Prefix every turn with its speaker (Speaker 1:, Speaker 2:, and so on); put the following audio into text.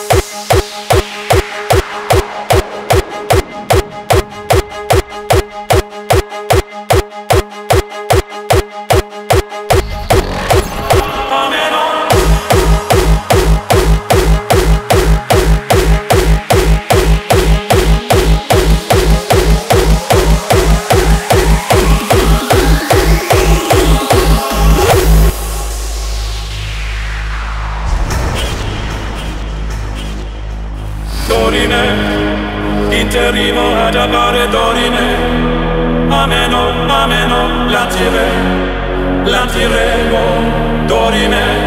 Speaker 1: We'll be. Domine, interrimo ad appare Dorime, ameno, ameno, latire, latiremo, Dorime.